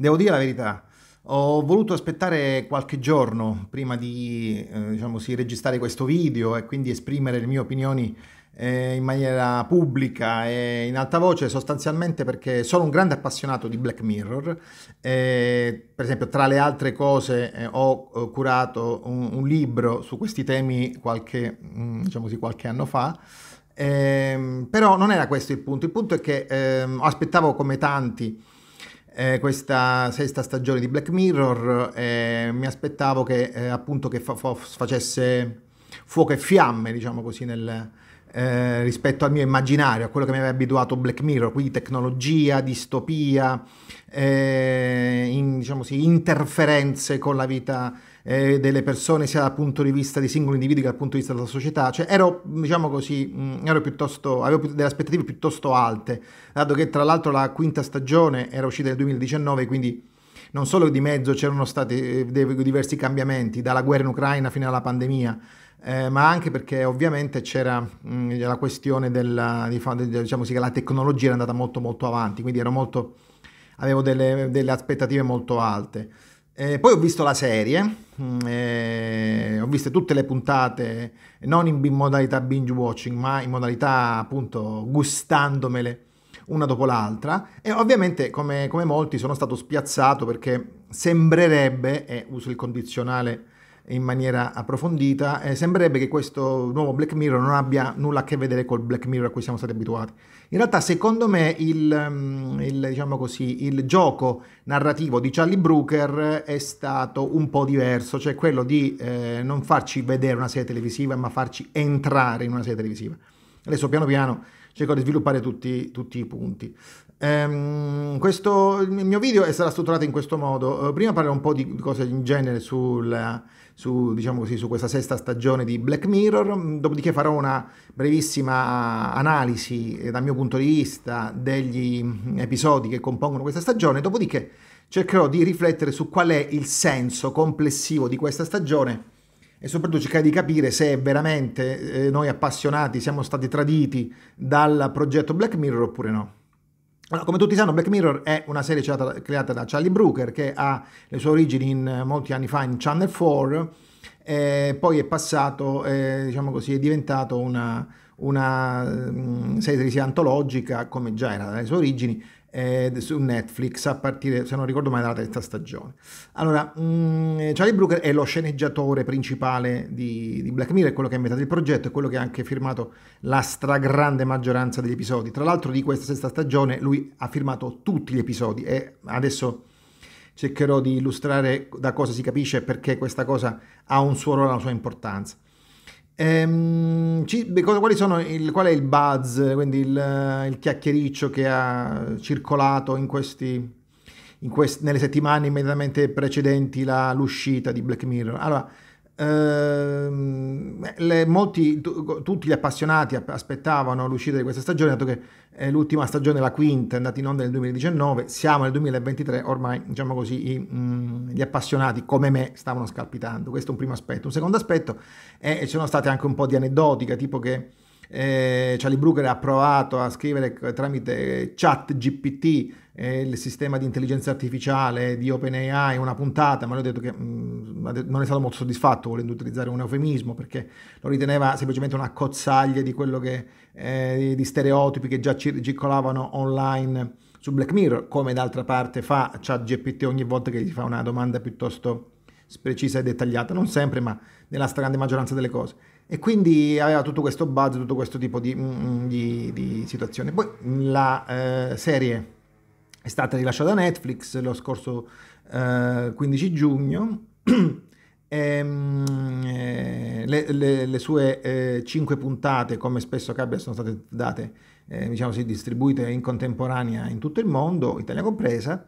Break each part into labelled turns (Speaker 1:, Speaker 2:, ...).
Speaker 1: Devo dire la verità, ho voluto aspettare qualche giorno prima di eh, diciamo, sì, registrare questo video e quindi esprimere le mie opinioni eh, in maniera pubblica e in alta voce, sostanzialmente perché sono un grande appassionato di Black Mirror. Eh, per esempio, tra le altre cose, eh, ho, ho, curato un, un, libro su questi temi qualche, mm, diciamo così, qualche anno fa. Eh, però non era questo il punto. Il punto è che ehm, aspettavo come tanti eh, questa sesta stagione di Black Mirror eh, mi aspettavo che eh, appunto che fa- fa- facesse fuoco e fiamme, diciamo così, nel, eh, rispetto al mio immaginario, a quello che mi aveva abituato Black Mirror, quindi tecnologia, distopia, eh, in, diciamo così, interferenze con la vita eh, delle persone sia dal punto di vista di singoli individui che dal punto di vista della società, cioè ero, diciamo così, mh, mm, ero avevo delle aspettative piuttosto alte, dato che tra l'altro la quinta stagione era uscita nel 2019, quindi non solo di mezzo c'erano stati eh, diversi cambiamenti, dalla guerra in Ucraina fino alla pandemia, eh, ma anche perché ovviamente c'era mh, mm, la questione della, di, diciamo così, che la tecnologia era andata molto molto avanti, quindi molto, avevo delle, delle aspettative molto alte. Eh, poi ho visto la serie, mm, eh, ho visto tutte le puntate, non in modalità binge watching, ma in modalità appunto gustandomele una dopo l'altra. E ovviamente come, come molti sono stato spiazzato perché sembrerebbe, e uso il condizionale in maniera approfondita, eh, sembrerebbe che questo nuovo Black Mirror non abbia nulla a che vedere col Black Mirror a cui siamo stati abituati. In realtà, secondo me, il, mm, il, diciamo così, il gioco narrativo di Charlie Brooker è stato un po' diverso, cioè quello di eh, non farci vedere una serie televisiva, ma farci entrare in una serie televisiva. Adesso piano piano cerco di sviluppare tutti, tutti i punti. Um, questo, il mio video sarà strutturato in questo modo. Uh, prima parlerò un po' di cose in genere sul, su, diciamo così, su questa sesta stagione di Black Mirror, dopodiché farò una brevissima analisi eh, dal mio punto di vista degli episodi che compongono questa stagione, dopodiché cercherò di riflettere su qual è il senso complessivo di questa stagione e soprattutto cercare di capire se veramente eh, noi appassionati siamo stati traditi dal progetto Black Mirror oppure no. Come tutti sanno, Black Mirror è una serie creata da Charlie Brooker che ha le sue origini in, molti anni fa in Channel 4 e poi è passato, eh, diciamo così, è diventato una, una um, serie antologica come già era dalle sue origini eh, su Netflix a partire, se non ricordo mai, dalla terza stagione. Allora, mh, mm, Charlie Brooker è lo sceneggiatore principale di, di, Black Mirror, è quello che ha inventato il progetto, è quello che ha anche firmato la stragrande maggioranza degli episodi. Tra l'altro di questa sesta stagione lui ha firmato tutti gli episodi e adesso cercherò di illustrare da cosa si capisce perché questa cosa ha un suo ruolo e una sua importanza. Ehm, ci, quali sono il, qual è il buzz, quindi il, il chiacchiericcio che ha circolato in questi, in quest, nelle settimane immediatamente precedenti la, l'uscita di Black Mirror? Allora, ehm, le, molti, tu, tutti gli appassionati aspettavano l'uscita di questa stagione, dato che è l'ultima stagione, la quinta, è andata in onda nel 2019, siamo nel 2023, ormai diciamo così i, mh, mm, gli appassionati come me stavano scalpitando, questo è un primo aspetto. Un secondo aspetto è ci sono state anche un po' di aneddotica, tipo che eh, Charlie Brooker ha provato a scrivere tramite chat GPT eh, il sistema di intelligenza artificiale di OpenAI una puntata, ma lui ha detto che mh, mm, non è stato molto soddisfatto volendo utilizzare un eufemismo perché lo riteneva semplicemente una cozzaglia di quello che eh, di stereotipi che già circolavano online su Black Mirror, come d'altra parte fa ChatGPT ogni volta che gli fa una domanda piuttosto precisa e dettagliata, non sempre, ma nella stragrande maggioranza delle cose e quindi aveva tutto questo buzz, tutto questo tipo di, mm, di, di situazione. Poi la eh, serie è stata rilasciata da Netflix lo scorso eh, 15 giugno. e, ehm, eh, le, le, le, sue eh, 5 puntate, come spesso accade, sono state date, eh, diciamo così, distribuite in contemporanea in tutto il mondo, Italia compresa.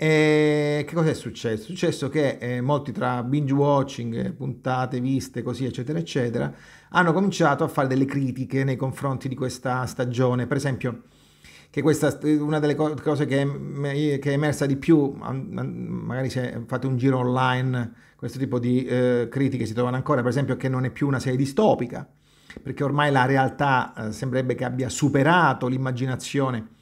Speaker 1: E che cosa è successo? È successo che eh, molti tra binge watching, puntate viste così eccetera eccetera, hanno cominciato a fare delle critiche nei confronti di questa stagione. Per esempio, che questa è una delle cose che è, che è emersa di più, magari se fate un giro online, questo tipo di eh, critiche si trovano ancora, per esempio che non è più una serie distopica, perché ormai la realtà eh, sembrerebbe che abbia superato l'immaginazione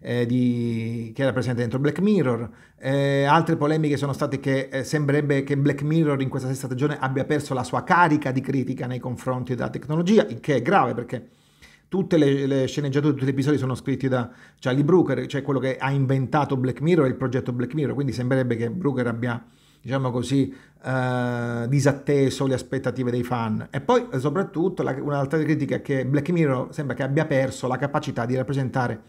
Speaker 1: eh, di, che era presente dentro Black Mirror. Eh, altre polemiche sono state che eh, sembrerebbe che Black Mirror in questa sesta stagione abbia perso la sua carica di critica nei confronti della tecnologia, il che è grave perché tutte le, le sceneggiature, tutti gli episodi sono scritti da Charlie Brooker, cioè quello che ha inventato Black Mirror e il progetto Black Mirror, quindi sembrerebbe che Brooker abbia diciamo così, eh, disatteso le aspettative dei fan. E poi, soprattutto, la, un'altra critica è che Black Mirror sembra che abbia perso la capacità di rappresentare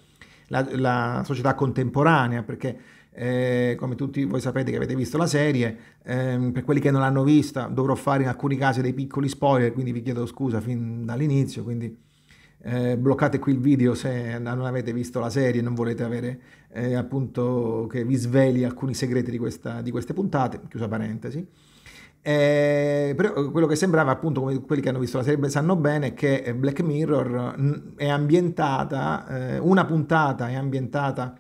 Speaker 1: la, la società contemporanea, perché eh, come tutti voi sapete che avete visto la serie, ehm, per quelli che non l'hanno vista dovrò fare in alcuni casi dei piccoli spoiler, quindi vi chiedo scusa fin dall'inizio, quindi eh, bloccate qui il video se non avete visto la serie e non volete avere eh, appunto che vi sveli alcuni segreti di, questa, di queste puntate, chiusa parentesi. Eh, però quello che sembrava appunto come quelli che hanno visto la serie sanno bene che Black Mirror è ambientata, eh, una puntata è ambientata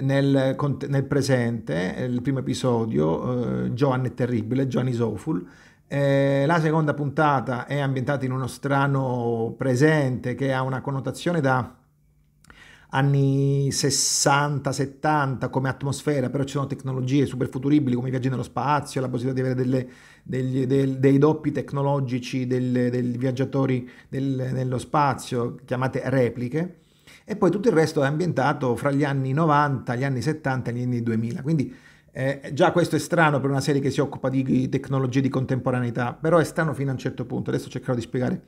Speaker 1: nel, nel presente, il primo episodio, eh, Joan è terribile, Joan is awful, eh, la seconda puntata è ambientata in uno strano presente che ha una connotazione da anni 60-70 come atmosfera, però ci sono tecnologie super futuribili come i viaggi nello spazio, la possibilità di avere delle, degli, del, dei doppi tecnologici del, dei viaggiatori del, nello spazio, chiamate repliche, e poi tutto il resto è ambientato fra gli anni 90, gli anni 70 e gli anni 2000. Quindi eh, già questo è strano per una serie che si occupa di tecnologie di contemporaneità, però è strano fino a un certo punto. Adesso cercherò di spiegare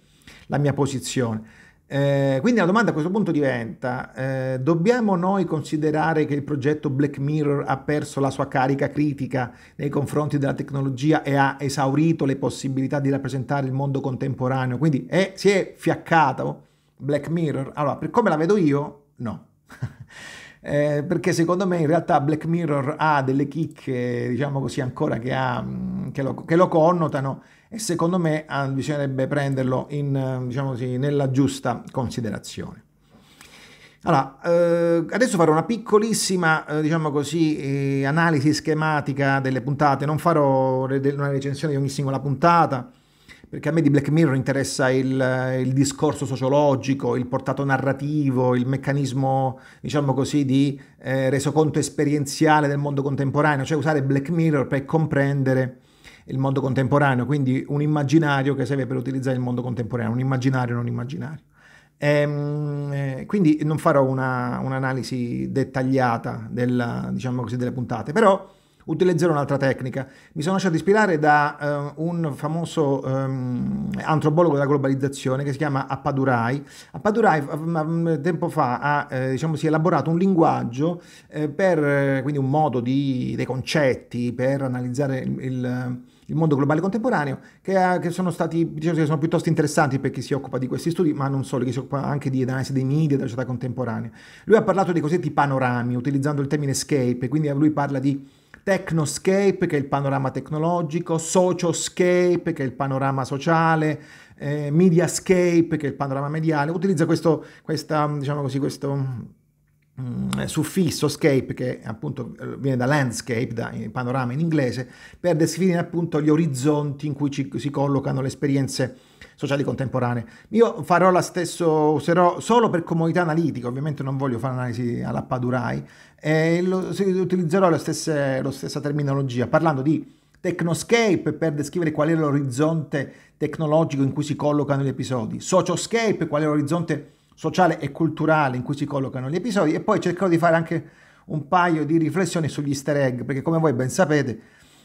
Speaker 1: la mia posizione. Eh, quindi la domanda a questo punto diventa, eh, dobbiamo noi considerare che il progetto Black Mirror ha perso la sua carica critica nei confronti della tecnologia e ha esaurito le possibilità di rappresentare il mondo contemporaneo? Quindi è, si è fiaccato Black Mirror? Allora, per come la vedo io, no. eh, perché secondo me in realtà Black Mirror ha delle chicche, diciamo così, ancora che, ha, mm, che, lo, che lo connotano e secondo me ah, bisognerebbe prenderlo in, diciamo così, nella giusta considerazione. Allora, eh, adesso farò una piccolissima, eh, diciamo così, eh, analisi schematica delle puntate, non farò una recensione di ogni singola puntata, perché a me di Black Mirror interessa il, il, discorso sociologico, il portato narrativo, il meccanismo, diciamo così, di eh, resoconto esperienziale del mondo contemporaneo, cioè usare Black Mirror per comprendere il mondo contemporaneo, quindi un immaginario che serve per utilizzare il mondo contemporaneo, un immaginario non immaginario. Ehm, eh, quindi non farò una, un'analisi dettagliata della, diciamo così, delle puntate, però utilizzerò un'altra tecnica. Mi sono lasciato ispirare da uh, un famoso um, antropologo della globalizzazione che si chiama Appadurai. Appadurai tempo fa ha eh, diciamo, si è elaborato un linguaggio eh, per, quindi un modo di, dei concetti per analizzare il, il il mondo globale contemporaneo, che, ha, che sono stati, diciamo che sono piuttosto interessanti per chi si occupa di questi studi, ma non solo, chi si occupa anche di analisi dei media, della società contemporanea. Lui ha parlato dei cosiddetti panorami, utilizzando il termine scape, quindi lui parla di Technoscape, che è il panorama tecnologico, Socioscape, che è il panorama sociale, eh, Mediascape, che è il panorama mediale. Utilizza questo, questa, diciamo così, questo mm, suffisso scape, che appunto eh, viene da landscape, da panorama in inglese, per descrivere appunto gli orizzonti in cui ci, si collocano le esperienze sociali contemporanee. Io farò la stessa, userò solo per comodità analitica, ovviamente non voglio fare analisi alla Padurai, e lo, utilizzerò la stessa, terminologia, parlando di Technoscape per descrivere qual è l'orizzonte tecnologico in cui si collocano gli episodi, Socioscape qual è l'orizzonte sociale e culturale in cui si collocano gli episodi e poi cercherò di fare anche un paio di riflessioni sugli easter egg, perché come voi ben sapete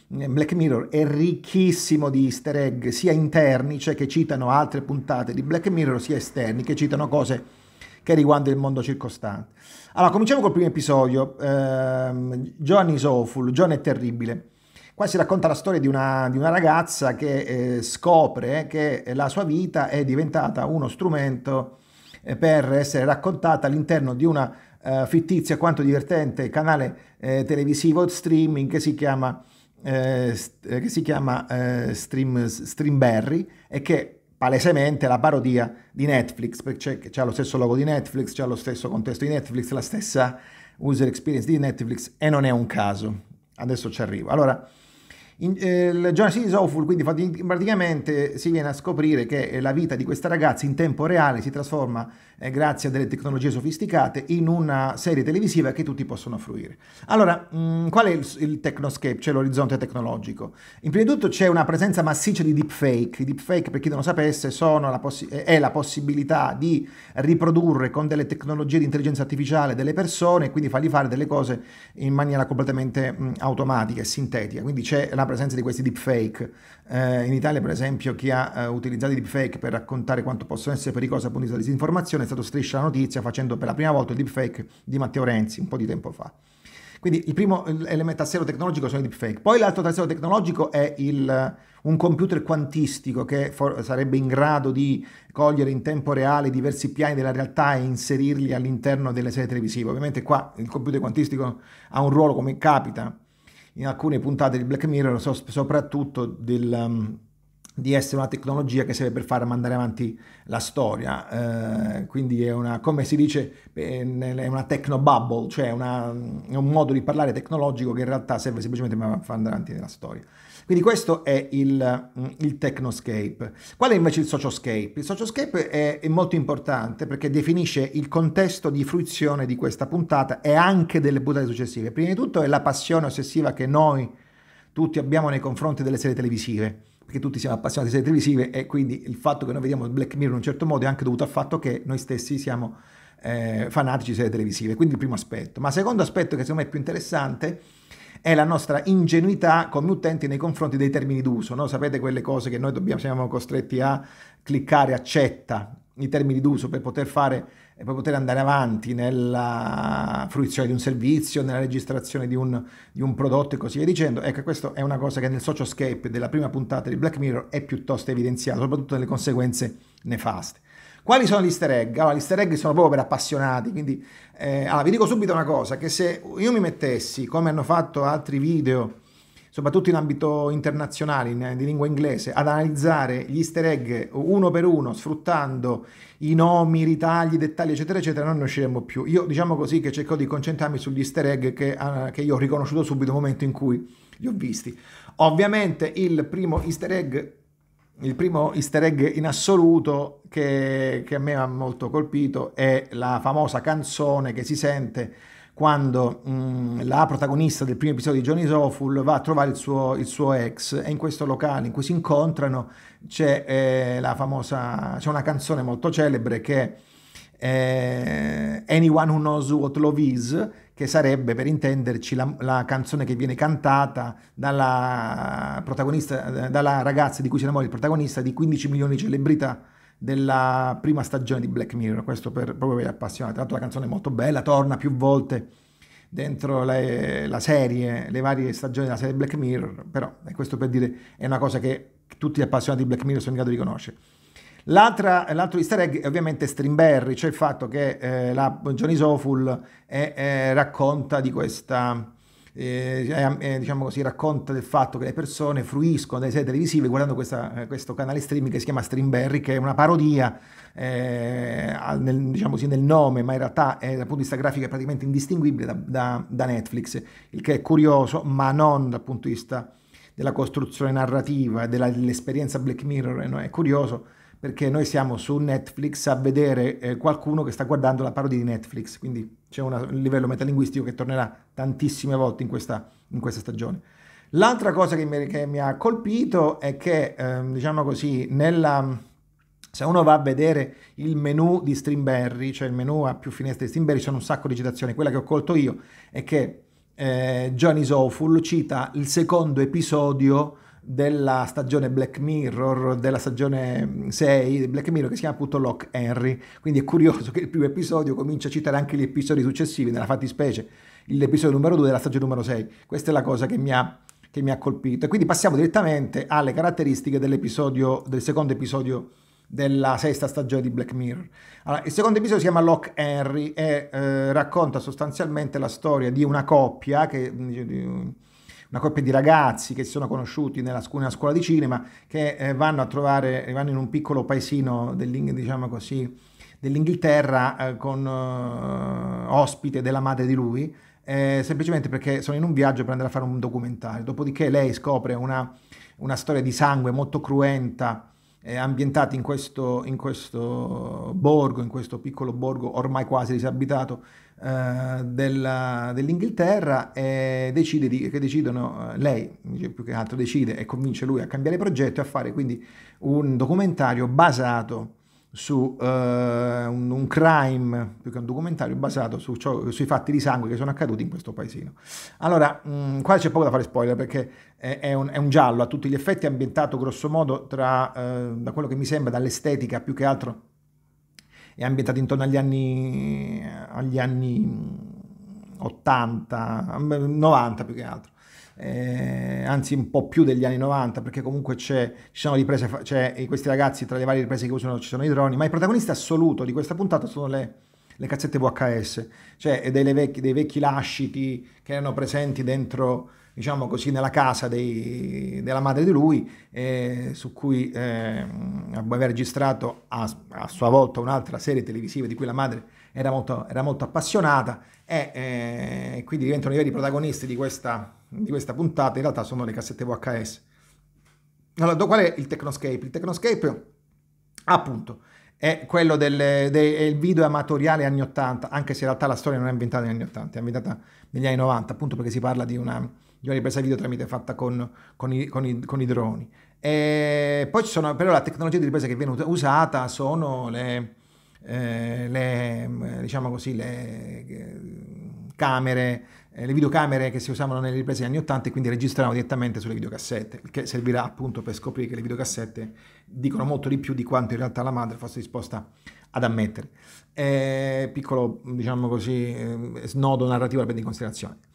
Speaker 1: Black Mirror è ricchissimo di easter egg, sia interni, cioè che citano altre puntate di Black Mirror, sia esterni, che citano cose che riguardano il mondo circostante. Allora, cominciamo col primo episodio. Eh, John is awful, John è terribile. Qua si racconta la storia di una, di una ragazza che eh, scopre che la sua vita è diventata uno strumento eh, per essere raccontata all'interno di una uh, fittizia quanto divertente canale eh, televisivo streaming che si chiama eh, eh, che si chiama eh, Stream, Streamberry e che palesemente la parodia di Netflix, perché c'è, lo stesso logo di Netflix, c'è lo stesso contesto di Netflix, la stessa user experience di Netflix e non è un caso. Adesso ci arrivo. Allora, In, eh, il Jonas is Awful, quindi praticamente si viene a scoprire che la vita di questa ragazza in tempo reale si trasforma eh, grazie a delle tecnologie sofisticate in una serie televisiva che tutti possono fruire. Allora, mh, mm, qual è il, il technoscape, cioè l'orizzonte tecnologico? In di tutto c'è una presenza massiccia di deepfake. I deepfake, per chi non lo sapesse, la possi- è la possibilità di riprodurre con delle tecnologie di intelligenza artificiale delle persone e quindi fargli fare delle cose in maniera completamente mh, automatica e sintetica. Quindi c'è la presenza di questi deepfake. Eh, in Italia, per esempio, chi ha eh, utilizzato i deepfake per raccontare quanto possono essere pericolose dal punto di vista disinformazione è stato Striscia la Notizia facendo per la prima volta il deepfake di Matteo Renzi un po' di tempo fa. Quindi il primo elemento tastiero tecnologico sono i deepfake. Poi l'altro tastiero tecnologico è il, un computer quantistico che for- sarebbe in grado di cogliere in tempo reale diversi piani della realtà e inserirli all'interno delle serie televisive. Ovviamente qua il computer quantistico ha un ruolo come capita in alcune puntate di Black Mirror, so- soprattutto del... Um, di essere una tecnologia che serve per far mandare avanti la storia, eh, quindi è una, come si dice, è una technobubble, cioè una, è un modo di parlare tecnologico che in realtà serve semplicemente per far andare avanti nella storia. Quindi questo è il, il technoscape. Qual è invece il socioscape? Il socioscape è, è molto importante perché definisce il contesto di fruizione di questa puntata e anche delle puntate successive. Prima di tutto è la passione ossessiva che noi tutti abbiamo nei confronti delle serie televisive perché tutti siamo appassionati di serie televisive e quindi il fatto che noi vediamo Black Mirror in un certo modo è anche dovuto al fatto che noi stessi siamo eh, fanatici di serie televisive, quindi il primo aspetto. Ma il secondo aspetto che secondo me è più interessante è la nostra ingenuità come utenti nei confronti dei termini d'uso, no? sapete quelle cose che noi dobbiamo, siamo costretti a cliccare accetta i termini d'uso per poter fare e per poter andare avanti nella fruizione di un servizio, nella registrazione di un, di un, prodotto e così via dicendo. Ecco, questa è una cosa che nel socioscape della prima puntata di Black Mirror è piuttosto evidenziata, soprattutto nelle conseguenze nefaste. Quali sono gli easter egg? Allora, gli easter egg sono proprio per appassionati, quindi eh, allora, vi dico subito una cosa, che se io mi mettessi, come hanno fatto altri video, soprattutto in ambito internazionale, in, di lingua inglese, ad analizzare gli easter egg uno per uno, sfruttando i nomi, i ritagli, i dettagli, eccetera, eccetera, non ne usciremo più. Io diciamo così che cerco di concentrarmi sugli easter egg che, uh, che io ho riconosciuto subito nel momento in cui li ho visti. Ovviamente il primo easter egg il primo easter egg in assoluto che, che, a me ha molto colpito è la famosa canzone che si sente quando mh, mm, la protagonista del primo episodio di Johnny Soful va a trovare il suo, il suo, ex e in questo locale in cui si incontrano c'è eh, la famosa c'è una canzone molto celebre che è eh, Anyone Who Knows What Love Is che sarebbe per intenderci la, la, canzone che viene cantata dalla protagonista dalla ragazza di cui si innamora il protagonista di 15 milioni di celebrità della prima stagione di Black Mirror, questo per, proprio per gli appassionati. Tra l'altro la canzone è molto bella, torna più volte dentro le, la serie, le varie stagioni della serie Black Mirror, però questo per dire è una cosa che tutti gli appassionati di Black Mirror sono in grado di conoscere. L'altro easter egg è ovviamente Strimberry, cioè il fatto che eh, la Johnny Soful è, racconta di questa eh, eh, diciamo così, racconta del fatto che le persone fruiscono delle serie televisive guardando questa, eh, questo canale streaming che si chiama Streamberry, che è una parodia eh, nel, diciamo così, nel nome, ma in realtà è, dal punto di vista grafico è praticamente indistinguibile da, da, da Netflix, il che è curioso, ma non dal punto di vista della costruzione narrativa e dell'esperienza Black Mirror, no? è curioso perché noi siamo su Netflix a vedere eh, qualcuno che sta guardando la parodia di Netflix, quindi c'è una, un livello metalinguistico che tornerà tantissime volte in questa, in questa stagione. L'altra cosa che mi, che mi, ha colpito è che, eh, diciamo così, nella, se uno va a vedere il menu di Streamberry, cioè il menu a più finestre di Streamberry, sono un sacco di citazioni. Quella che ho colto io è che eh, Johnny Soful cita il secondo episodio della stagione Black Mirror, della stagione 6 di Black Mirror che si chiama appunto Lock Henry, quindi è curioso che il primo episodio comincia a citare anche gli episodi successivi, nella fattispecie l'episodio numero 2 della stagione numero 6, questa è la cosa che mi ha, che mi ha colpito. Quindi passiamo direttamente alle caratteristiche dell'episodio, del secondo episodio della sesta stagione di Black Mirror. Allora, il secondo episodio si chiama Lock Henry e eh, racconta sostanzialmente la storia di una coppia che... Di, una coppia di ragazzi che si sono conosciuti nella, nella scuola di cinema che eh, vanno a trovare, vanno in un piccolo paesino diciamo così, dell'Inghilterra eh, con eh, ospite della madre di lui eh, semplicemente perché sono in un viaggio per andare a fare un documentario. Dopodiché lei scopre una, una storia di sangue molto cruenta, eh, ambientata in questo, in questo borgo, in questo piccolo borgo ormai quasi disabitato eh, della, dell'Inghilterra e decide di, che decidono, eh, lei più che altro decide e convince lui a cambiare progetto e a fare quindi un documentario basato su uh, un, un, crime, più che un documentario, basato su ciò, sui fatti di sangue che sono accaduti in questo paesino. Allora, mh, mm, qua c'è poco da fare spoiler perché è, è, un, è, un, giallo a tutti gli effetti, ambientato grosso modo tra, uh, da quello che mi sembra, dall'estetica più che altro, è ambientato intorno agli anni, agli anni 80, 90 più che altro. Eh, anzi un po' più degli anni 90, perché comunque ci sono riprese, c'è questi ragazzi tra le varie riprese che usano ci sono i droni, ma il protagonista assoluto di questa puntata sono le, le cazzette VHS, cioè dei vecchi, dei vecchi lasciti che erano presenti dentro diciamo così, nella casa dei, della madre di lui, eh, su cui eh, aveva registrato a, a, sua volta un'altra serie televisiva di cui la madre era molto, era molto appassionata e eh, quindi diventano i veri protagonisti di questa, di questa puntata, in realtà sono le cassette VHS. Allora, qual è il Technoscape? Il Technoscape, appunto, è quello del, del video amatoriale anni 80, anche se in realtà la storia non è inventata negli anni 80, è inventata negli anni 90, appunto perché si parla di una, di una ripresa video tramite fatta con, con, i, con, i, con i, droni. E poi ci sono, però la tecnologia di ripresa che viene usata sono le, eh, le, diciamo così, le eh, camere, eh, le videocamere che si usavano nelle riprese degli anni 80 e quindi registravano direttamente sulle videocassette, che servirà appunto per scoprire che le videocassette dicono molto di più di quanto in realtà la madre fosse disposta ad ammettere. Eh, piccolo, diciamo così, snodo narrativo da prendere in considerazione.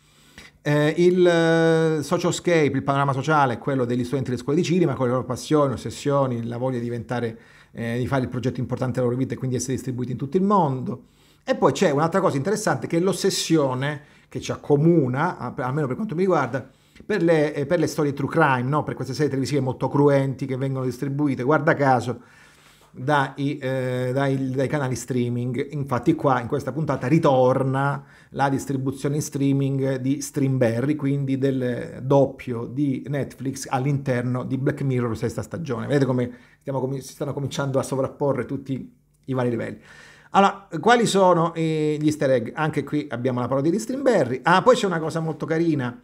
Speaker 1: Eh, il eh, socioscape, il panorama sociale, è quello degli studenti delle scuole di cinema, con le loro passioni, ossessioni, la voglia di diventare eh, di fare il progetto importante della loro vita e quindi essere distribuiti in tutto il mondo. E poi c'è un'altra cosa interessante che è l'ossessione che ci accomuna, almeno per quanto mi riguarda, per le, eh, per le storie true crime, no? per queste serie televisive molto cruenti che vengono distribuite, guarda caso, dai, eh, dai, dai, canali streaming. Infatti qua in questa puntata ritorna la distribuzione in streaming di Streamberry, quindi del doppio di Netflix all'interno di Black Mirror sesta stagione. Vedete come stiamo, si stanno cominciando a sovrapporre tutti i vari livelli. Allora, quali sono gli easter egg? Anche qui abbiamo la parodia di Streamberry. Ah, poi c'è una cosa molto carina.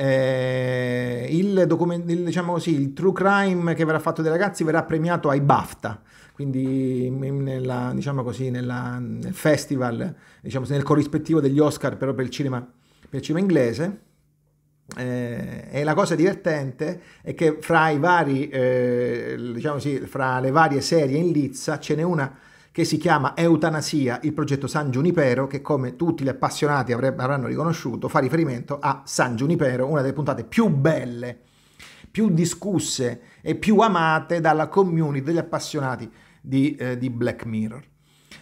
Speaker 1: Eh, il, document- il, diciamo così, il true crime che verrà fatto dai ragazzi verrà premiato ai BAFTA quindi nella, diciamo così, nella, nel festival, diciamo, nel corrispettivo degli Oscar però per il cinema, per il cinema inglese. Eh, e la cosa divertente è che fra vari, eh, diciamo così, fra le varie serie in lizza ce n'è una che si chiama Eutanasia, il progetto San Giunipero, che come tutti gli appassionati avranno riconosciuto fa riferimento a San Giunipero, una delle puntate più belle, più discusse e più amate dalla community degli appassionati di, eh, di Black Mirror.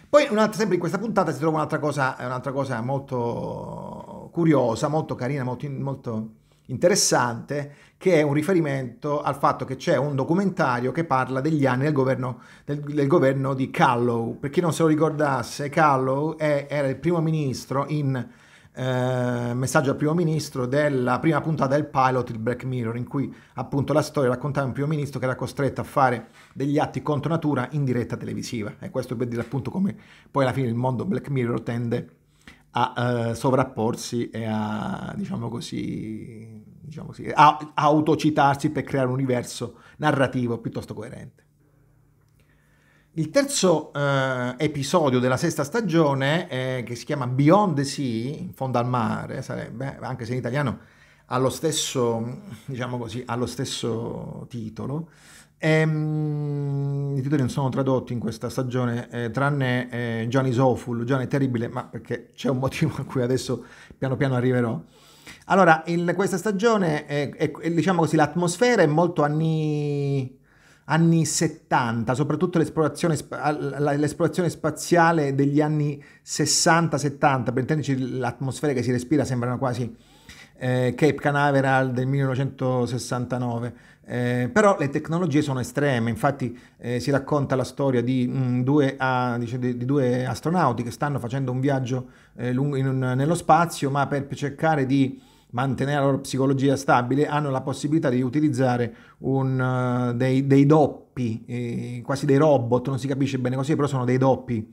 Speaker 1: Poi sempre in questa puntata si trova un'altra cosa, un'altra cosa molto curiosa, molto carina, molto, molto interessante, che è un riferimento al fatto che c'è un documentario che parla degli anni del governo, del, del governo di Callow. Per chi non se lo ricordasse, Callow è, era il primo ministro in eh, messaggio al primo ministro della prima puntata del pilot, il Black Mirror, in cui appunto la storia raccontava un primo ministro che era costretto a fare degli atti contro natura in diretta televisiva. E questo per dire appunto come poi alla fine il mondo Black Mirror tende a uh, sovrapporsi e a, diciamo così, diciamo così, a, a autocitarsi per creare un universo narrativo piuttosto coerente. Il terzo eh, episodio della sesta stagione, eh, che si chiama Beyond the Sea, in fondo al mare, sarebbe, anche se in italiano ha lo stesso, diciamo così, ha lo stesso titolo. E, um, I titoli non sono tradotti in questa stagione, eh, tranne eh, Johnny Awful. Johnny è terribile, ma perché c'è un motivo a cui adesso piano piano arriverò. Allora, in questa stagione, è, è, diciamo così, l'atmosfera è molto anni anni 70, soprattutto l'esplorazione, l'esplorazione spaziale degli anni 60-70, per intenderci l'atmosfera che si respira sembrano quasi eh, Cape Canaveral del 1969. Eh, però le tecnologie sono estreme, infatti eh, si racconta la storia di, mh, mm, due, a, dice, di, di, due astronauti che stanno facendo un viaggio eh, lungo, in, nello spazio, ma per cercare di mantenere la loro psicologia stabile hanno la possibilità di utilizzare un, uh, dei, dei, doppi, eh, quasi dei robot, non si capisce bene così, però sono dei doppi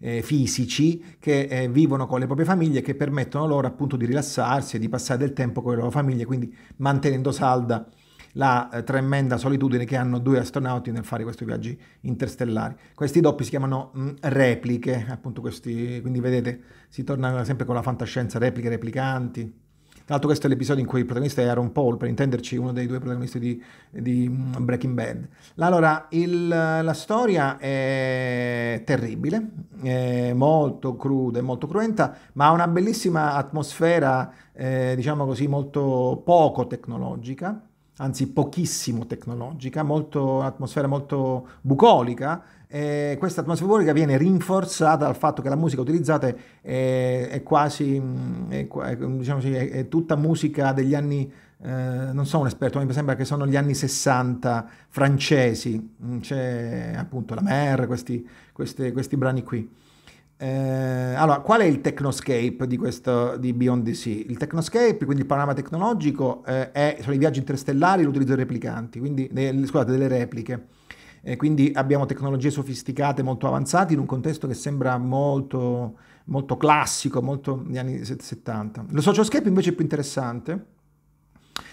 Speaker 1: eh, fisici che vivono con le proprie famiglie e che permettono loro appunto di rilassarsi e di passare del tempo con le loro famiglie, quindi mantenendo salda la eh, tremenda solitudine che hanno due astronauti nel fare questi viaggi interstellari. Questi doppi si chiamano mh, mm, repliche, appunto questi, quindi vedete, si torna sempre con la fantascienza, repliche, replicanti. Tra l'altro questo è l'episodio in cui il protagonista è Aaron Paul, per intenderci uno dei due protagonisti di, di mm, Breaking Bad. Allora, il, la storia è terribile, è molto cruda e molto cruenta, ma ha una bellissima atmosfera, eh, diciamo così, molto poco tecnologica anzi pochissimo tecnologica, molto, atmosfera molto bucolica. E questa atmosfera bucolica viene rinforzata dal fatto che la musica utilizzata è, è quasi, mm, è, diciamo così, è, tutta musica degli anni, eh, non sono un esperto, ma mi sembra che sono gli anni 60 francesi, mm, c'è appunto la Mer, questi, questi, questi brani qui. Eh, allora, qual è il technoscape di, questo, di Beyond DC? Il technoscape, quindi il panorama tecnologico, eh, è, sono i viaggi interstellari e l'utilizzo dei replicanti, quindi, eh, scusate, delle repliche. quindi abbiamo tecnologie sofisticate, molto avanzate, in un contesto che sembra molto, molto classico, molto negli anni 70. Lo socioscape invece è più interessante,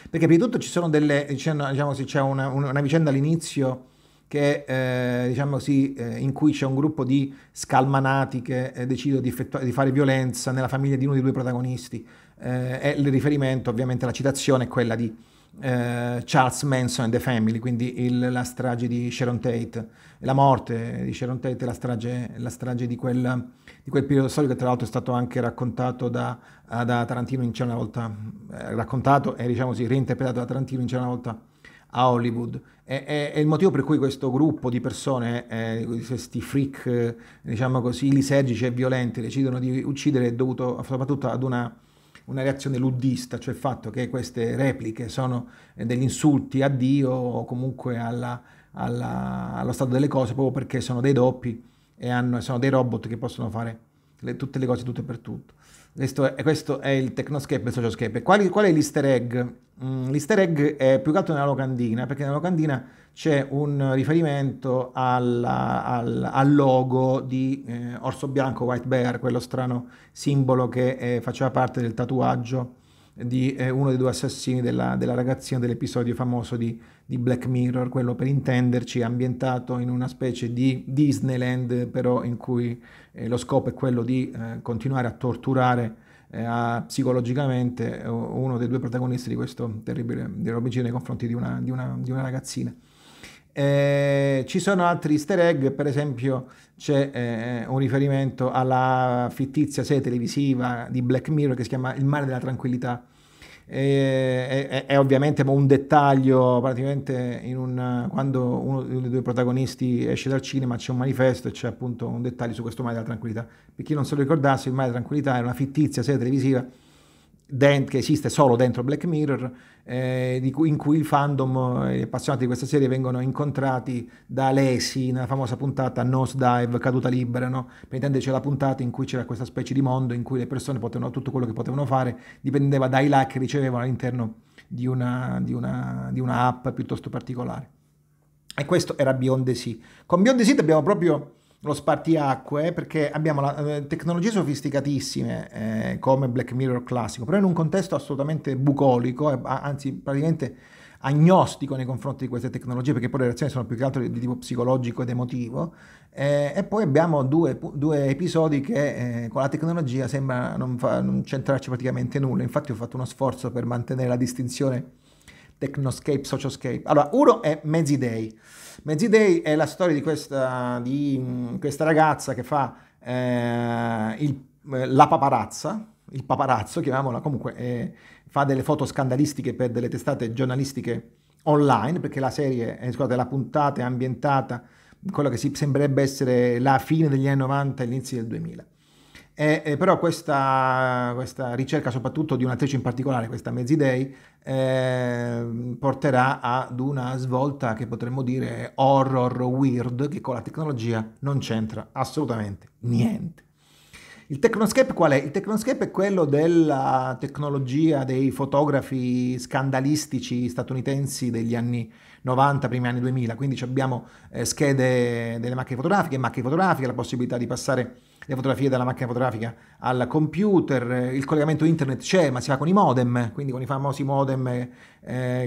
Speaker 1: perché prima di tutto ci sono delle, diciamo, c'è una, una vicenda all'inizio che, eh, diciamo così, eh, in cui c'è un gruppo di scalmanati che eh, decidono di, di, fare violenza nella famiglia di uno dei due protagonisti. e eh, il riferimento, ovviamente, la citazione è quella di eh, Charles Manson and the Family, quindi il, la strage di Sharon Tate, la morte di Sharon Tate, la strage, la strage di, quel, di, quel, periodo storico che tra l'altro è stato anche raccontato da, da Tarantino in C'è una volta, eh, raccontato e diciamo così, reinterpretato da Tarantino in C'è una volta a Hollywood. È, è, è, il motivo per cui questo gruppo di persone, eh, questi freak, diciamo così, lisergici e violenti, decidono di uccidere è dovuto soprattutto ad una, una reazione luddista, cioè il fatto che queste repliche sono degli insulti a Dio o comunque alla, alla, allo stato delle cose, proprio perché sono dei doppi e hanno, sono dei robot che possono fare le, tutte le cose tutte per tutto. Questo è, questo è il Technoscape e il Socioscape. Qual, qual è l'easter egg? Mm, l'easter egg è più che altro nella locandina, perché nella locandina c'è un riferimento alla, al, al, logo di eh, Orso Bianco White Bear, quello strano simbolo che eh, faceva parte del tatuaggio di eh, uno dei due assassini della, della ragazzina dell'episodio famoso di, di, Black Mirror, quello per intenderci ambientato in una specie di Disneyland, però in cui eh, lo scopo è quello di eh, continuare a torturare eh, psicologicamente eh, uno dei due protagonisti di questo terribile omicidio nei confronti di una, di una, di una ragazzina. Eh, ci sono altri easter egg, per esempio c'è eh, un riferimento alla fittizia serie televisiva di Black Mirror che si chiama Il mare della tranquillità. Eh, è, è, ovviamente un dettaglio praticamente un, quando uno dei due protagonisti esce dal cinema c'è un manifesto e c'è appunto un dettaglio su questo mare della tranquillità. Per chi non se lo ricordasse, il mare della tranquillità è una fittizia serie televisiva che esiste solo dentro Black Mirror, eh, cui, in cui il fandom e gli appassionati di questa serie vengono incontrati da lesi nella famosa puntata Nosedive, caduta libera, no? per intenderci la puntata in cui c'era questa specie di mondo in cui le persone potevano, tutto quello che potevano fare dipendeva dai like che ricevevano all'interno di una, di una, di una app piuttosto particolare. E questo era Beyond the Sea. Con Beyond the Sea abbiamo proprio lo spartiacque perché abbiamo la, eh, tecnologie sofisticatissime eh, come Black Mirror classico, però in un contesto assolutamente bucolico, eh, anzi praticamente agnostico nei confronti di queste tecnologie, perché poi le reazioni sono più che altro di tipo psicologico ed emotivo. Eh, e poi abbiamo due, due episodi che eh, con la tecnologia sembra non, fa, non centrarci praticamente nulla. Infatti ho fatto uno sforzo per mantenere la distinzione technoscape, socioscape. Allora, uno è Mezzi Day. Mezzi Day è la storia di questa, di mm, questa ragazza che fa eh, il, eh, la paparazza, il paparazzo, chiamiamola comunque, eh, fa delle foto scandalistiche per delle testate giornalistiche online, perché la serie, eh, scusate, la puntata è ambientata in quello che si, sembrerebbe essere la fine degli anni 90 e l'inizio del 2000. E, e però questa, questa, ricerca, soprattutto di un'attrice in particolare, questa Mezzi Day, eh, porterà ad una svolta che potremmo dire horror weird, che con la tecnologia non c'entra assolutamente niente. Il Technoscape qual è? Il Technoscape è quello della tecnologia dei fotografi scandalistici statunitensi degli anni 90, primi anni 2000, quindi abbiamo eh, schede delle macchine fotografiche, macchine fotografiche, la possibilità di passare le fotografie dalla macchina fotografica al computer, il collegamento internet c'è, ma si fa con i modem, quindi con i famosi modem eh,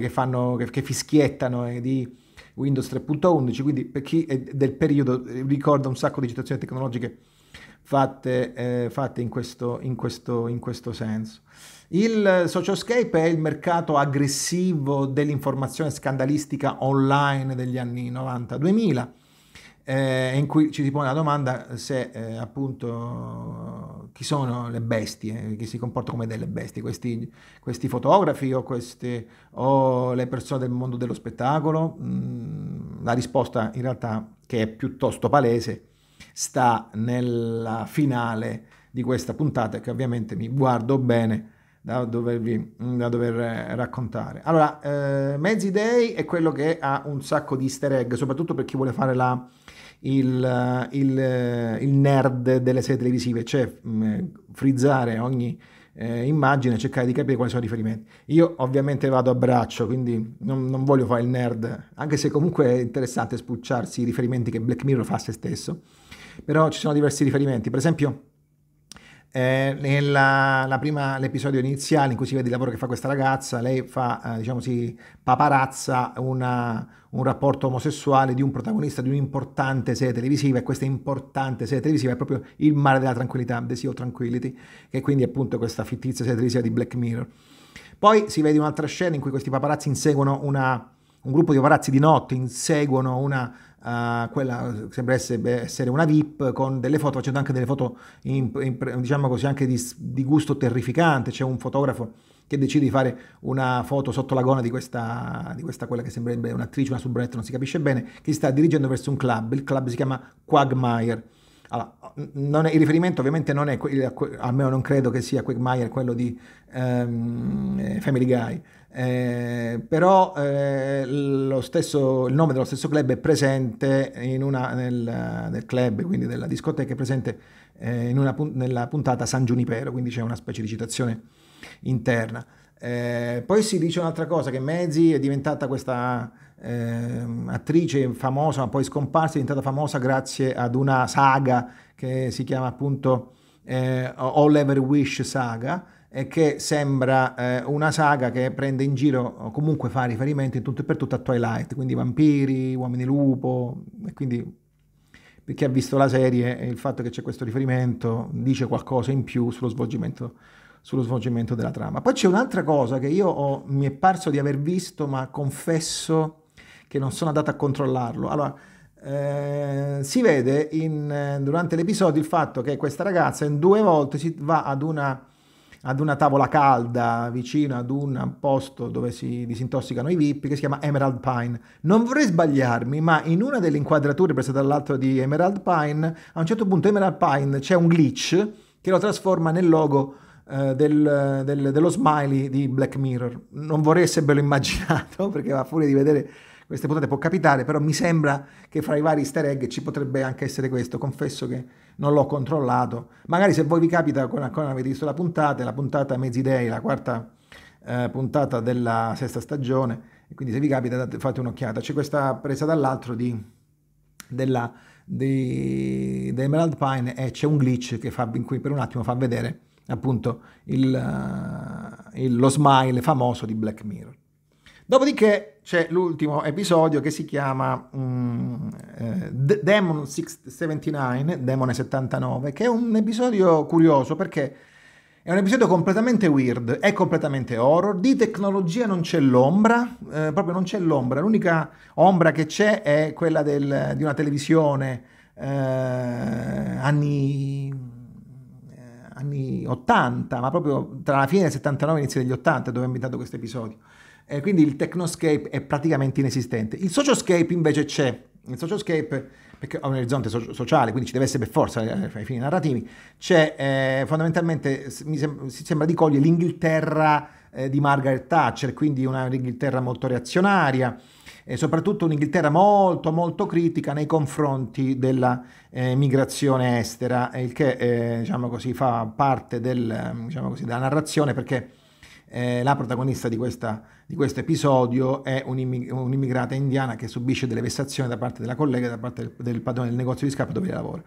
Speaker 1: che, fanno, che, che fischiettano eh, di Windows 3.11, quindi per chi è del periodo ricorda un sacco di citazioni tecnologiche fatte, eh, fatte in, questo, in, questo, in questo senso. Il Socioscape è il mercato aggressivo dell'informazione scandalistica online degli anni 90-2000 eh, in cui ci si pone la domanda se eh, appunto chi sono le bestie, chi si comporta come delle bestie, questi, questi fotografi o, questi, o, le persone del mondo dello spettacolo? Mm, la risposta in realtà che è piuttosto palese sta nella finale di questa puntata che ovviamente mi guardo bene da, dovervi, da dover raccontare. Allora, eh, Mezzi Day è quello che ha un sacco di easter egg, soprattutto per chi vuole fare la il, il, il nerd delle serie televisive, cioè mh, frizzare ogni eh, immagine e cercare di capire quali sono i riferimenti. Io ovviamente vado a braccio, quindi non, non, voglio fare il nerd, anche se comunque è interessante spucciarsi i riferimenti che Black Mirror fa a se stesso, però ci sono diversi riferimenti, per esempio eh, nella prima, l'episodio iniziale in cui si vede il lavoro che fa questa ragazza, lei fa, eh, diciamo sì, paparazza una, un rapporto omosessuale di un protagonista di un'importante serie televisiva e questa importante serie televisiva è proprio Il mare della tranquillità, The Sea of Tranquility, che quindi è appunto questa fittizia serie televisiva di Black Mirror. Poi si vede un'altra scena in cui questi paparazzi inseguono una, un gruppo di paparazzi di notte, inseguono una uh, quella sembra essere una VIP con delle foto, facendo anche delle foto in, in, diciamo così anche di, di, gusto terrificante, c'è un fotografo che decide di fare una foto sotto la gonna di questa, di questa quella che sembrerebbe un'attrice, una soubrette, non si capisce bene, che si sta dirigendo verso un club, il club si chiama Quagmire. Allora, è, il riferimento ovviamente non è, almeno non credo che sia Quagmire quello di um, Family Guy, eh, però eh, lo stesso, il nome dello stesso club è presente una, nel, nel, club, quindi della discoteca, è presente eh, una, nella puntata San Giunipero, quindi c'è una specie di citazione interna. Eh, poi si dice un'altra cosa, che Mezzi è diventata questa ehm, attrice famosa, ma poi scomparsa, è diventata famosa grazie ad una saga che si chiama appunto eh, All Ever Wish Saga, e che sembra eh, una saga che prende in giro comunque fa riferimento in tutto e per tutto a Twilight, quindi vampiri, uomini lupo, e quindi per chi ha visto la serie il fatto che c'è questo riferimento dice qualcosa in più sullo svolgimento, sullo svolgimento della trama. Poi c'è un'altra cosa che io ho, mi è parso di aver visto, ma confesso che non sono andato a controllarlo. Allora, eh, si vede in, durante l'episodio il fatto che questa ragazza in due volte si va ad una ad una tavola calda vicino ad un posto dove si disintossicano i VIP che si chiama Emerald Pine. Non vorrei sbagliarmi, ma in una delle inquadrature prese dall'altro di Emerald Pine, a un certo punto Emerald Pine c'è un glitch che lo trasforma nel logo eh, del, del, dello smiley di Black Mirror. Non vorrei esservelo immaginato perché va fuori di vedere queste puntate può capitare, però mi sembra che fra i vari easter egg ci potrebbe anche essere questo. Confesso che non l'ho controllato. Magari se voi vi capita, ancora avete visto la puntata, la puntata Mezzi Day, la quarta eh, puntata della sesta stagione, quindi se vi capita fate un'occhiata. C'è questa presa dall'altro di, della, di, di Emerald Pine e c'è un glitch che fa, in cui per un attimo fa vedere appunto il, uh, il, lo smile famoso di Black Mirror. Dopodiché c'è l'ultimo episodio che si chiama um, eh, Demon 79, Demone 79, che è un episodio curioso perché è un episodio completamente weird, è completamente horror, di tecnologia non c'è l'ombra, eh, proprio non c'è l'ombra, l'unica ombra che c'è è quella del, di una televisione eh, anni, eh, anni 80, ma proprio tra la fine del 79 e l'inizio degli 80 dove è ambientato questo episodio eh, quindi il Technoscape è praticamente inesistente. Il Socioscape invece c'è, il socioscape, perché ha un orizzonte so- sociale, quindi ci deve essere per forza eh, ai fini narrativi, c'è eh, fondamentalmente, mi sem- si sembra di cogliere l'Inghilterra eh, di Margaret Thatcher, quindi una Inghilterra molto reazionaria, e soprattutto un'Inghilterra molto molto critica nei confronti della eh, migrazione estera, il che eh, diciamo così, fa parte del, diciamo così, della narrazione perché eh, la protagonista di, questa, di, questo episodio è un'immig- un'immigrata indiana che subisce delle vessazioni da parte della collega, da parte del, del padrone del negozio di scarpe dove lavora.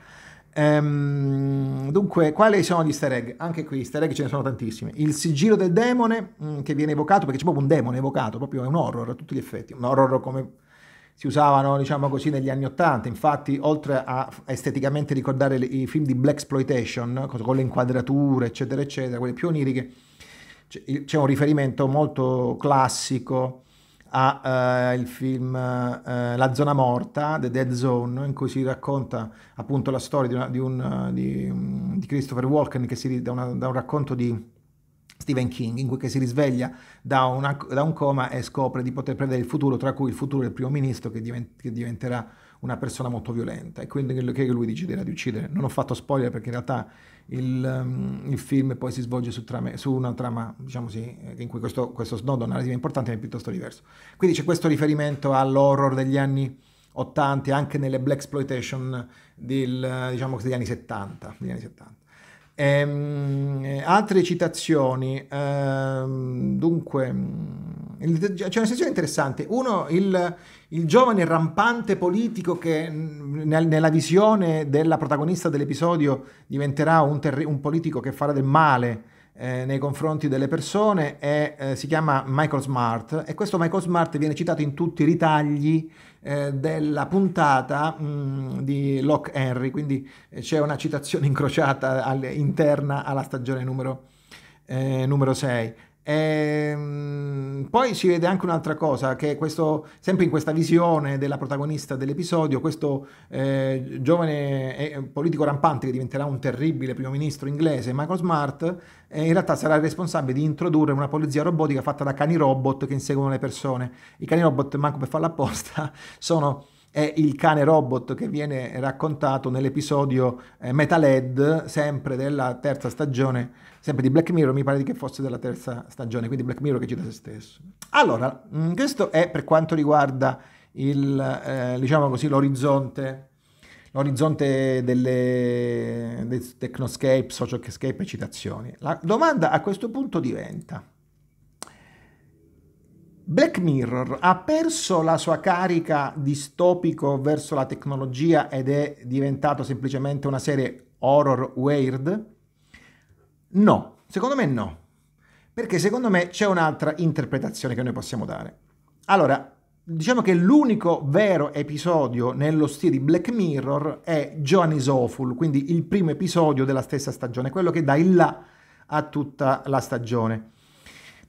Speaker 1: Ehm, dunque, quali sono gli easter egg? Anche qui, easter egg ce ne sono tantissimi. Il sigillo del demone mh, mm, che viene evocato, perché c'è proprio un demone evocato, proprio è un horror a tutti gli effetti. Un horror come si usavano, diciamo così, negli anni Ottanta. Infatti, oltre a esteticamente ricordare i film di Black Exploitation, con le inquadrature, eccetera, eccetera, quelle più oniriche, c'è un riferimento molto classico al uh, film uh, La zona morta, The Dead Zone, in cui si racconta appunto la storia di, una, di, un, di, di Christopher Walken che si, da, una, da, un racconto di Stephen King, in cui si risveglia da, una, da, un coma e scopre di poter prevedere il futuro, tra cui il futuro del primo ministro che, divent, che diventerà una persona molto violenta e quindi che lui deciderà di uccidere. Non ho fatto spoiler perché in realtà il, um, il film poi si svolge su, trame, su, una trama, diciamo sì, in cui questo, questo snodo narrativo importante è piuttosto diverso. Quindi c'è questo riferimento all'horror degli anni 80 anche nelle black exploitation del, diciamo, degli anni 70. Degli anni 70. Ehm, altre citazioni, ehm, dunque, c'è una sezione interessante. Uno, il, il giovane rampante politico che nel, nella visione della protagonista dell'episodio diventerà un, terri- un politico che farà del male eh, nei confronti delle persone è, eh, si chiama Michael Smart e questo Michael Smart viene citato in tutti i ritagli eh, della puntata mh, mm, di Locke Henry, quindi eh, c'è una citazione incrociata al, interna alla stagione numero, eh, numero 6. E, ehm, poi si vede anche un'altra cosa, che questo, sempre in questa visione della protagonista dell'episodio, questo eh, giovane eh, politico rampante che diventerà un terribile primo ministro inglese, Michael Smart, eh, in realtà sarà responsabile di introdurre una polizia robotica fatta da cani robot che inseguono le persone. I cani robot, manco per farla apposta, sono è il cane robot che viene raccontato nell'episodio eh, Metalhead, sempre della terza stagione, sempre di Black Mirror, mi pare che fosse della terza stagione, quindi Black Mirror che cita se stesso. Allora, mm, questo è per quanto riguarda il, eh, diciamo così, l'orizzonte, l'orizzonte delle, dei technoscape, socialscape e citazioni. La domanda a questo punto diventa Black Mirror ha perso la sua carica distopico verso la tecnologia ed è diventato semplicemente una serie horror weird? No, secondo me no. Perché secondo me c'è un'altra interpretazione che noi possiamo dare. Allora, diciamo che l'unico vero episodio nello stile di Black Mirror è Johnny's Awful, quindi il primo episodio della stessa stagione, quello che dà il là a tutta la stagione.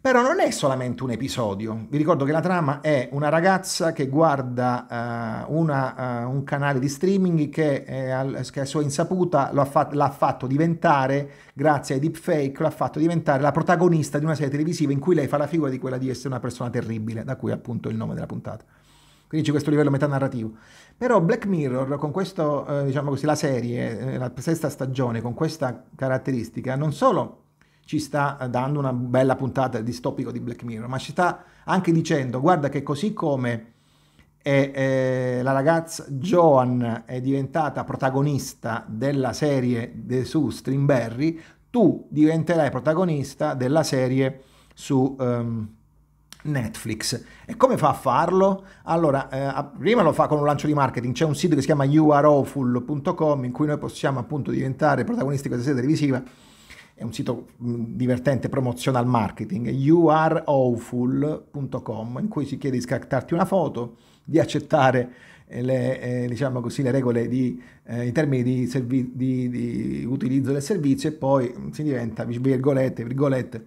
Speaker 1: Però non è solamente un episodio. Vi ricordo che la trama è una ragazza che guarda uh, una, uh, un canale di streaming che, al, che a sua insaputa l'ha, fat, l'ha, fatto diventare, grazie ai deepfake, l'ha fatto diventare la protagonista di una serie televisiva in cui lei fa la figura di quella di essere una persona terribile, da cui appunto il nome della puntata. Quindi c'è questo livello metanarrativo. Però Black Mirror, con questo, eh, diciamo così, la serie, eh, la sesta stagione, con questa caratteristica, non solo ci sta dando una bella puntata distopico di Black Mirror, ma ci sta anche dicendo, guarda che così come è, è, la ragazza Joan è diventata protagonista della serie de, su Streamberry, tu diventerai protagonista della serie su um, Netflix. E come fa a farlo? Allora, eh, prima lo fa con un lancio di marketing, c'è un sito che si chiama youareawful.com in cui noi possiamo appunto diventare protagonisti di questa serie televisiva è un sito divertente promotional marketing, youareawful.com, in cui si chiede di scattarti una foto, di accettare eh, le, eh, diciamo così, le regole di, eh, in termini di, servi- di, di, utilizzo del servizio e poi si diventa, virgolette, virgolette,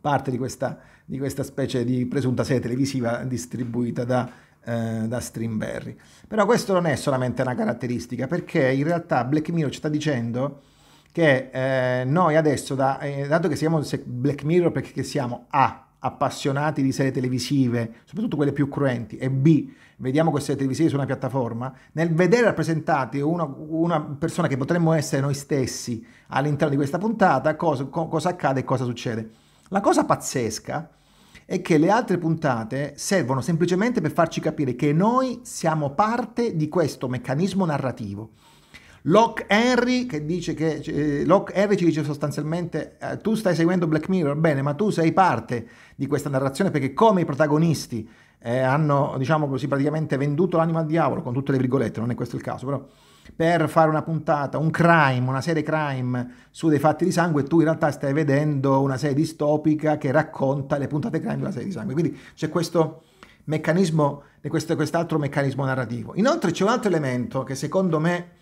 Speaker 1: parte di questa, di questa specie di presunta serie televisiva distribuita da, eh, da Streamberry. Però questo non è solamente una caratteristica, perché in realtà Black Mirror ci sta dicendo che eh, noi adesso, da, eh, dato che siamo Black Mirror perché siamo A, appassionati di serie televisive, soprattutto quelle più cruenti, e B, vediamo queste serie televisive su una piattaforma, nel vedere rappresentati una, una persona che potremmo essere noi stessi all'interno di questa puntata, cosa, co- cosa accade e cosa succede. La cosa pazzesca è che le altre puntate servono semplicemente per farci capire che noi siamo parte di questo meccanismo narrativo. Locke Henry che dice che eh, Locke Henry ci dice sostanzialmente eh, tu stai seguendo Black Mirror, bene, ma tu sei parte di questa narrazione perché come i protagonisti eh, hanno, diciamo così, praticamente venduto l'anima al diavolo, con tutte le virgolette, non è questo il caso, però per fare una puntata, un crime, una serie crime su dei fatti di sangue, tu in realtà stai vedendo una serie distopica che racconta le puntate crime una serie di sangue. Quindi c'è questo meccanismo, questo, quest'altro meccanismo narrativo. Inoltre c'è un altro elemento che secondo me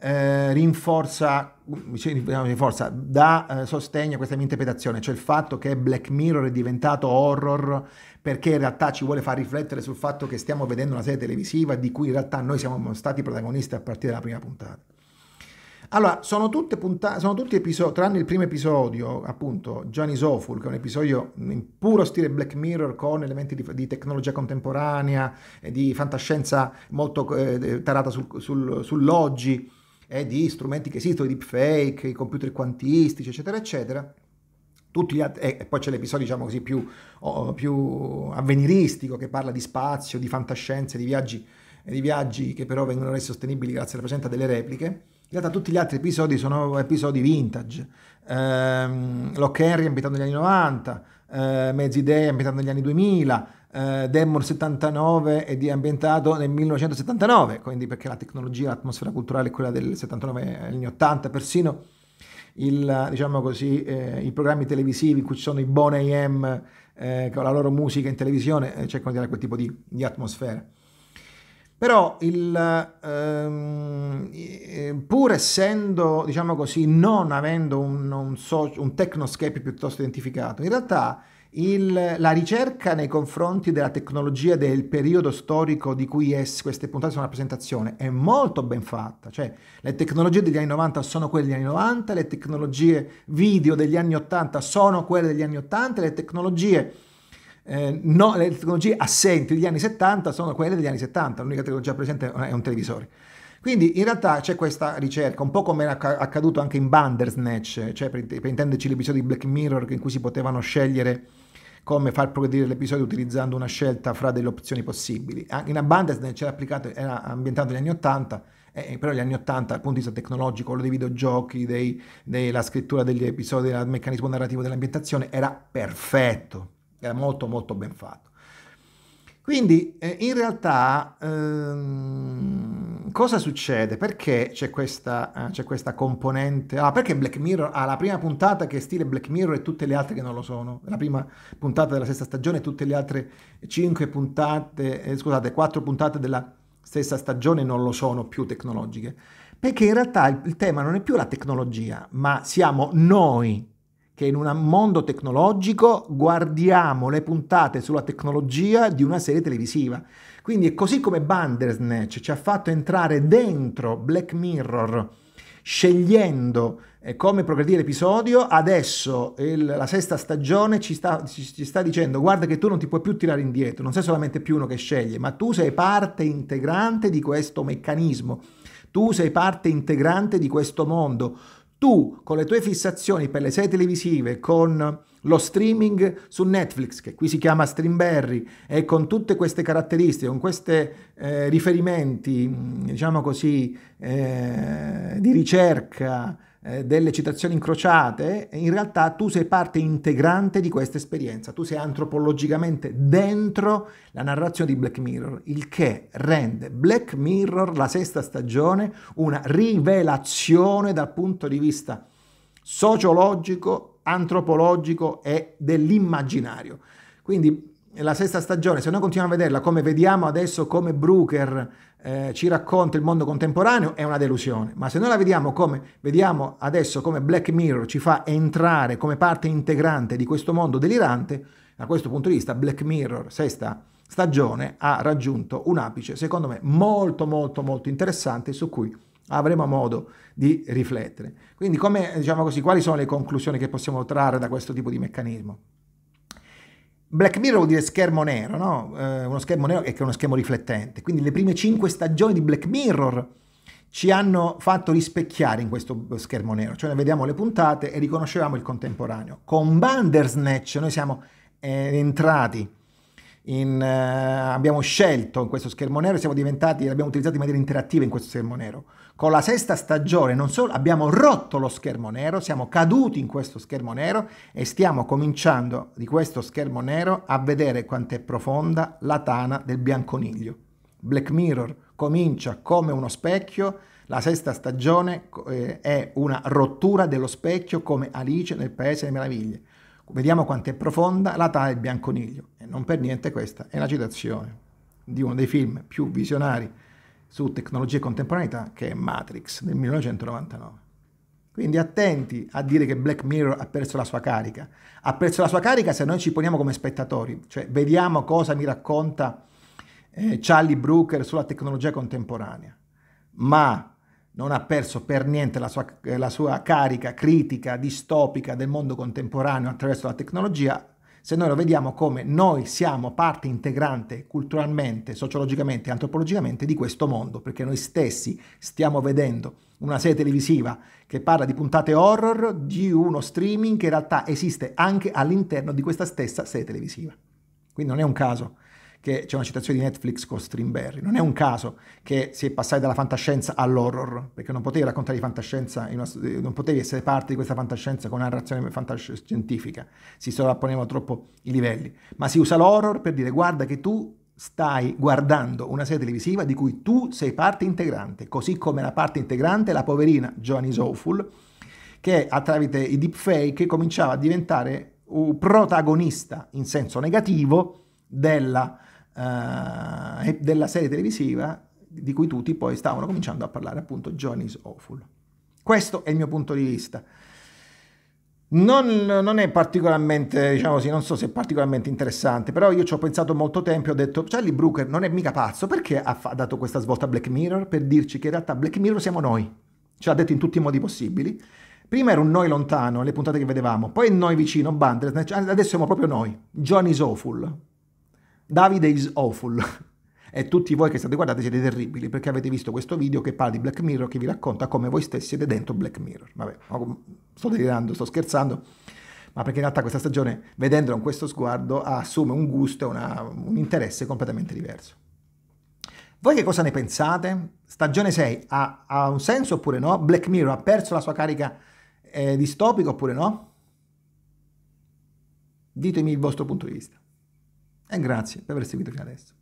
Speaker 1: eh, rinforza, rinforza, dà eh, sostegno a questa mia interpretazione, cioè il fatto che Black Mirror è diventato horror perché in realtà ci vuole far riflettere sul fatto che stiamo vedendo una serie televisiva di cui in realtà noi siamo stati protagonisti a partire dalla prima puntata. Allora, sono, tutte puntate, sono tutti episodi, tranne il primo episodio, appunto, Johnny Awful, che è un episodio in puro stile Black Mirror con elementi di, di tecnologia contemporanea, di fantascienza molto eh, tarata sul, sul, sull'oggi, e di strumenti che esistono, i deepfake, i computer quantistici, eccetera, eccetera. Altri, e poi c'è l'episodio, diciamo così, più, oh, più avveniristico, che parla di spazio, di fantascienze, di viaggi, di viaggi che però vengono resi sostenibili grazie alla presenza delle repliche in realtà tutti gli altri episodi sono episodi vintage. Ehm, Lock Henry ambientato negli anni 90, eh, Mezzi Day ambientato negli anni 2000, eh, Demon 79 è ambientato nel 1979, quindi perché la tecnologia, l'atmosfera culturale è quella del 79 e anni 80, persino il, diciamo così, eh, i programmi televisivi in cui ci sono i Bon AM eh, con la loro musica in televisione eh, cercano di dare quel tipo di, di atmosfera. Però il, ehm, pur essendo, diciamo così, non avendo un, un, so, un technoscape piuttosto identificato, in realtà il, la ricerca nei confronti della tecnologia del periodo storico di cui es, queste puntate sono rappresentazione è molto ben fatta, cioè le tecnologie degli anni 90 sono quelle degli anni 90, le tecnologie video degli anni 80 sono quelle degli anni 80, le tecnologie eh, no, le tecnologie assenti degli anni 70 sono quelle degli anni 70, l'unica tecnologia presente è un televisore. Quindi in realtà c'è questa ricerca, un po' come era accaduto anche in Bandersnatch, cioè per, per intenderci l'episodio di Black Mirror in cui si potevano scegliere come far progredire l'episodio utilizzando una scelta fra delle opzioni possibili. In Bandersnatch era, applicato, era ambientato negli anni 80, eh, però gli anni 80 dal punto di vista tecnologico, quello dei videogiochi, dei, della scrittura degli episodi, del meccanismo narrativo dell'ambientazione era perfetto era molto molto ben fatto. Quindi eh, in realtà ehm, cosa succede? Perché c'è questa, eh, c'è questa componente? Ah, perché Black Mirror ha la prima puntata che è stile Black Mirror e tutte le altre che non lo sono? La prima puntata della sesta stagione e tutte le altre cinque puntate, eh, scusate, quattro puntate della stessa stagione non lo sono più tecnologiche. Perché in realtà il, il tema non è più la tecnologia, ma siamo noi che in un mondo tecnologico guardiamo le puntate sulla tecnologia di una serie televisiva. Quindi è così come Bandersnatch ci ha fatto entrare dentro Black Mirror scegliendo eh, come progredire l'episodio, adesso il, la sesta stagione ci sta, ci, ci sta dicendo guarda che tu non ti puoi più tirare indietro, non sei solamente più uno che sceglie, ma tu sei parte integrante di questo meccanismo, tu sei parte integrante di questo mondo tu con le tue fissazioni per le serie televisive, con lo streaming su Netflix, che qui si chiama Streamberry, e con tutte queste caratteristiche, con questi eh, riferimenti, diciamo così, eh, di ricerca, eh, delle citazioni incrociate, in realtà tu sei parte integrante di questa esperienza, tu sei antropologicamente dentro la narrazione di Black Mirror, il che rende Black Mirror, la sesta stagione, una rivelazione dal punto di vista sociologico, antropologico e dell'immaginario. Quindi la sesta stagione, se noi continuiamo a vederla come vediamo adesso come Brooker eh, ci racconta il mondo contemporaneo, è una delusione. Ma se noi la vediamo come vediamo adesso come Black Mirror ci fa entrare come parte integrante di questo mondo delirante, da questo punto di vista Black Mirror, sesta stagione, ha raggiunto un apice, secondo me, molto molto molto interessante su cui avremo modo di riflettere. Quindi, come, diciamo così, quali sono le conclusioni che possiamo trarre da questo tipo di meccanismo? Black Mirror vuol dire schermo nero, no? Eh, uno schermo nero che è uno schermo riflettente. Quindi le prime cinque stagioni di Black Mirror ci hanno fatto rispecchiare in questo schermo nero, cioè vediamo le puntate e riconoscevamo il contemporaneo. Con Bandersnatch noi siamo eh, entrati in, uh, abbiamo scelto in questo schermo nero, siamo diventati, l'abbiamo utilizzato in maniera interattiva in questo schermo nero. Con la sesta stagione non solo abbiamo rotto lo schermo nero, siamo caduti in questo schermo nero e stiamo cominciando di questo schermo nero a vedere quanto è profonda la tana del bianconiglio. Black Mirror comincia come uno specchio, la sesta stagione eh, è una rottura dello specchio come Alice nel Paese delle Meraviglie. Vediamo quanto è profonda la tana del bianconiglio. E non per niente questa è una citazione di uno dei film più visionari su tecnologia e contemporaneità che è Matrix del 1999. Quindi attenti a dire che Black Mirror ha perso la sua carica. Ha perso la sua carica se noi ci poniamo come spettatori, cioè vediamo cosa mi racconta eh, Charlie Brooker sulla tecnologia contemporanea. Ma non ha perso per niente la sua, eh, la sua carica critica, distopica del mondo contemporaneo attraverso la tecnologia, se noi lo vediamo come noi siamo parte integrante culturalmente, sociologicamente, antropologicamente di questo mondo, perché noi stessi stiamo vedendo una serie televisiva che parla di puntate horror di uno streaming che in realtà esiste anche all'interno di questa stessa serie televisiva. Quindi non è un caso che c'è una citazione di Netflix con Streamberry. Non è un caso che si è passati dalla fantascienza all'horror, perché non potevi raccontare di fantascienza, una, non potevi essere parte di questa fantascienza con una narrazione fantascientifica, si sovrapponevano troppo i livelli. Ma si usa l'horror per dire guarda che tu stai guardando una serie televisiva di cui tu sei parte integrante, così come la parte integrante la poverina Johnny Zoful, che attraverso i deepfake cominciava a diventare un protagonista in senso negativo della uh, della serie televisiva di cui tutti poi stavano cominciando a parlare, appunto Johnny's Awful. Questo è il mio punto di vista. Non, non, è particolarmente, diciamo così, non so se è particolarmente interessante, però io ci ho pensato molto tempo e ho detto, Charlie Brooker non è mica pazzo, perché ha, ha dato questa svolta a Black Mirror per dirci che in realtà Black Mirror siamo noi? Ce l'ha detto in tutti i modi possibili. Prima era un noi lontano, le puntate che vedevamo, poi noi vicino, Bandersnatch, adesso siamo proprio noi, Johnny's Awful. Davide is awful. E tutti voi che state guardando siete terribili perché avete visto questo video che parla di Black Mirror che vi racconta come voi stessi siete dentro Black Mirror. Vabbè, sto delirando, sto scherzando, ma perché in realtà questa stagione, vedendola con questo sguardo, assume un gusto e un interesse completamente diverso. Voi che cosa ne pensate? Stagione 6 ha, ha un senso oppure no? Black Mirror ha perso la sua carica eh, distopica oppure no? Ditemi il vostro punto di vista. E grazie per aver seguito fino adesso.